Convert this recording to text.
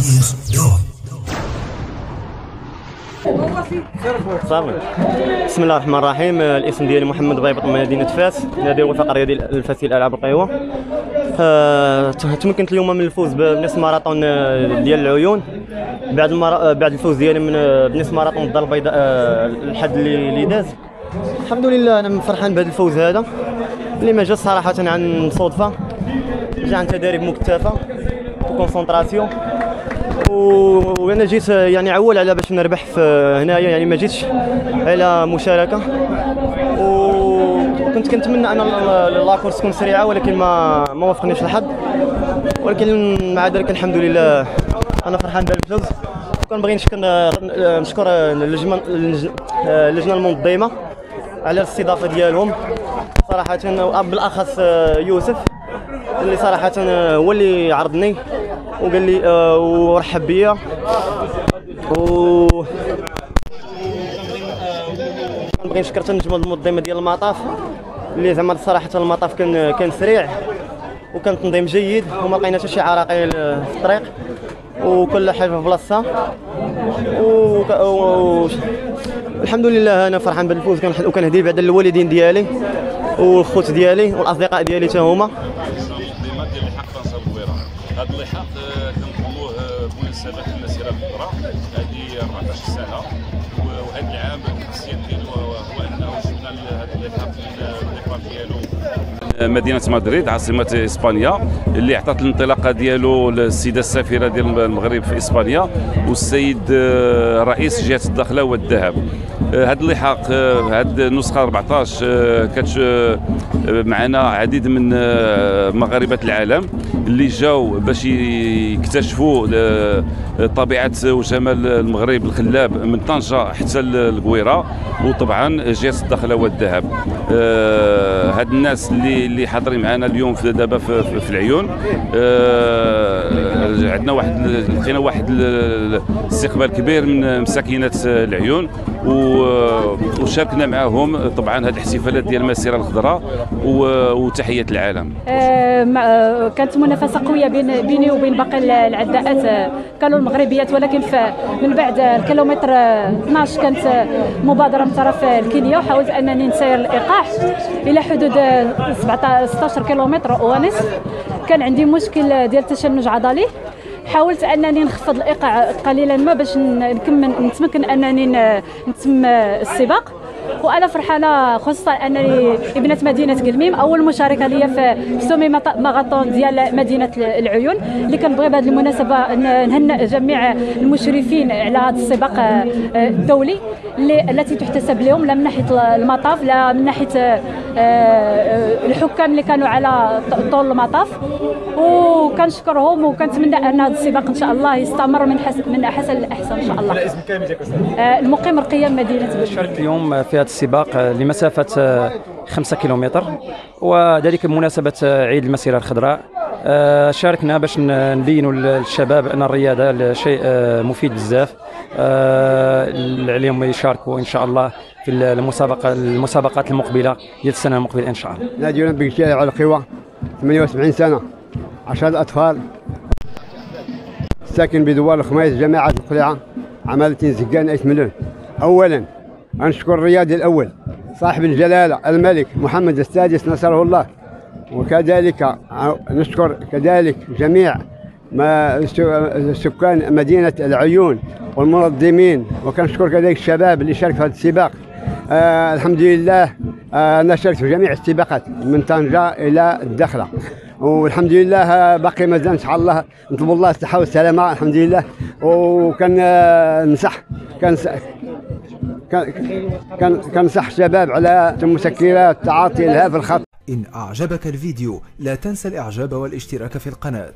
بسم الله الرحمن الرحيم. الاسم ديالي محمد بيبط من مدينه فاس نادي الوفاق الرياضي الفاسي الالعاب القوى آه، تمكنت اليوم من الفوز بنصف ماراطون آه، ديال العيون. بعد المرا... آه، بعد الفوز ديالي من بنصف ماراطون الدار البيضاء الحد اللي اللي داز. الحمد لله أنا فرحان بهذا الفوز هذا. اللي ما جا صراحة عن صدفة جا عن تداريب مكثفه و concentration وأنا جيت يعني عول على باش نربح في هنايا يعني ما جيتش على مشاركة. وكنت كنتمنى أن la course تكون سريعة ولكن ما ما وفقنيش الحظ ولكن مع ذلك الحمد لله أنا فرحان بالفوز كنبغي نشكر نشكر اللجنه اللجنة المنظمة على الاستضافة ديالهم. صراحة بالأخص يوسف اللي صراحة هو اللي عرضني. وقال لي آه ورحب بيا. و نبغي نشكر النجمه المنظمة ديال المطاف اللي زعما صراحة المطاف كان كان سريع وكان تنظيم جيد وما لقينا حتى شي عراقيل في الطريق. وكل حاجة في بلاصتها. و... و... الحمد لله أنا فرحان بالفوز وكنهدي بعد الوالدين ديالي والخوت ديالي والأصدقاء ديالي حتى هما. هذا اللحاق كنظموه بمناسبة المسيره الكبرى هذه 14 سنة. وهذا العام الخاصية ديالو هو أنه شفنا هذا اللحاق مدينة مدريد عاصمه إسبانيا اللي عطات الانطلاقة ديالو للسيدة السفيرة ديال المغرب في إسبانيا والسيد آه، رئيس جهة الداخله والذهب. هذا اللحاق هذه النسخة 14 كانت معنا عديد من مغاربة العالم اللي جاوا باش يكتشفوا طبيعة وجمال المغرب الخلاب من طنجة حتى القويرة وطبعا جهة الداخله والذهب. هاد الناس اللي اللي حاضرين معنا اليوم في دابا في, في العيون. عندنا واحد لقينا واحد الاستقبال كبير من مساكنه العيون وشاركنا معهم طبعا هذه الاحتفالات ديال المسيرة الخضراء وتحية العالم. آه كانت منافسة قوية بين بيني وبين باقي العداءات كانوا المغربيات ولكن من بعد الكيلومتر 12 كانت مبادرة من طرف الكينيا وحاولت أنني نسير الإيقاع إلى حدود 17 16 كيلومتر ونصف كان عندي مشكل ديال تشنج عضلي. حاولت أنني نخفض الإيقاع قليلا ما باش نكمل نتمكن أنني نتم السباق. وأنا فرحانة خصوصا أنني ابنة مدينة كلميم أول مشاركة لي في semi-marathon ديال مدينة العيون. اللي كنبغي بهذه المناسبة نهنئ جميع المشرفين على هذا السباق آه، الدولي التي تحتسب لهم لا من ناحية المطاف لا من ناحية آه، آه، الحكام اللي كانوا على طول المطاف. وكنشكرهم وكنتمنى أن هذا السباق إن شاء الله يستمر من حسن من أحسن لاحسن إن شاء الله. المقيم رقيه مدينة شاركت اليوم في هذا السباق لمسافة 5 كيلومتر وذلك بمناسبة عيد المسيرة الخضراء. آه، شاركنا باش نبينوا للشباب أن الرياضة شيء آه، مفيد بزاف. آه، عليهم يشاركوا إن شاء الله في المسابقة المسابقات المقبلة ديال السنة المقبلة إن شاء الله. نادي أولمبيك الشارع على القوى 78 سنة 10 أطفال. ساكن بدوار الخميس جماعة القلعة عمالة زكان مليون. اولا أنشكر الرياضي الأول صاحب الجلالة الملك محمد السادس نصره الله. وكذلك نشكر كذلك جميع ما سكان مدينة العيون والمنظمين وكنشكر كذلك الشباب اللي شاركوا في هذا السباق. آه الحمد لله آه أنا شاركت في جميع السباقات من طنجة إلى الدخلة والحمد لله باقي مازال إن شاء الله نطلب الله الصحه والسلامة الحمد لله. وكان آه، نصح كان كان كنصح الشباب على المسكرات تعاطي لها في الخط. إن أعجبك الفيديو لا تنسى الإعجاب والاشتراك في القناة.